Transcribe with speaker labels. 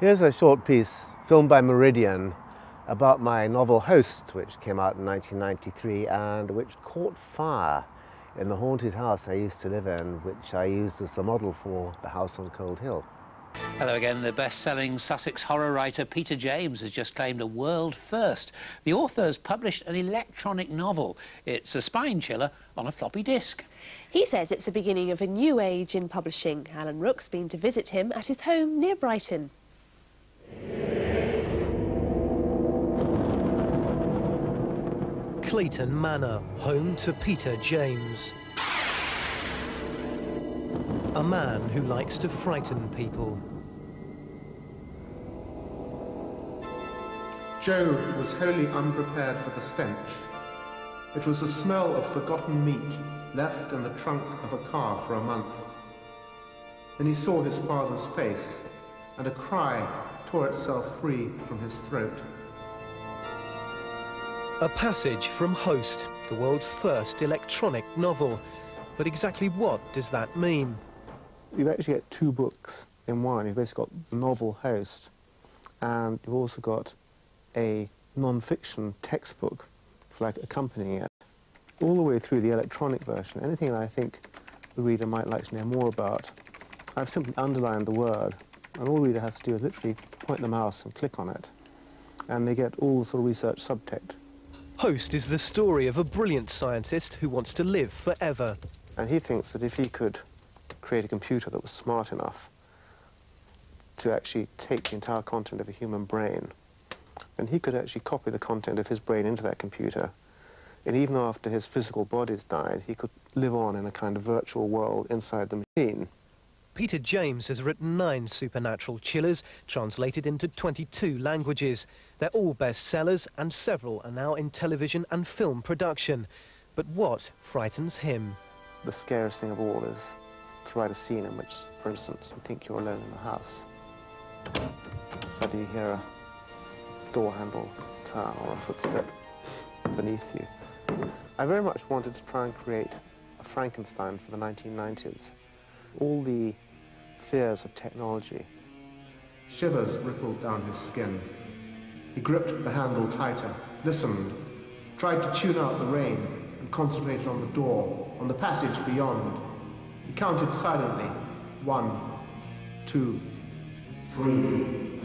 Speaker 1: Here's a short piece filmed by Meridian about my novel Host, which came out in 1993 and which caught fire in the haunted house I used to live in, which I used as the model for the house on Cold Hill.
Speaker 2: Hello again. The best-selling Sussex horror writer Peter James has just claimed a world first. The author has published an electronic novel. It's a spine chiller on a floppy disk.
Speaker 3: He says it's the beginning of a new age in publishing. Alan Rook's been to visit him at his home near Brighton.
Speaker 4: Clayton Manor, home to Peter James. A man who likes to frighten people.
Speaker 5: Joe was wholly unprepared for the stench. It was the smell of forgotten meat left in the trunk of a car for a month. Then he saw his father's face, and a cry tore itself free from his throat.
Speaker 4: A passage from Host, the world's first electronic novel. But exactly what does that mean?
Speaker 5: You've actually get two books in one. You've basically got the novel Host, and you've also got a non-fiction textbook, like accompanying it, all the way through the electronic version. Anything that I think the reader might like to know more about, I've simply underlined the word, and all the reader has to do is literally point the mouse and click on it, and they get all the sort of research subtext.
Speaker 4: Host is the story of a brilliant scientist who wants to live forever.
Speaker 5: And he thinks that if he could create a computer that was smart enough to actually take the entire content of a human brain, then he could actually copy the content of his brain into that computer. And even after his physical bodies died, he could live on in a kind of virtual world inside the machine.
Speaker 4: Peter James has written nine supernatural chillers, translated into 22 languages. They're all bestsellers, and several are now in television and film production. But what frightens him?
Speaker 5: The scariest thing of all is to write a scene in which, for instance, you think you're alone in the house. Suddenly you hear a door handle turn or a footstep beneath you. I very much wanted to try and create a Frankenstein for the 1990s. All the fears of technology. Shivers rippled down his skin. He gripped the handle tighter, listened, tried to tune out the rain, and concentrated on the door, on the passage beyond. He counted silently. One, two, three.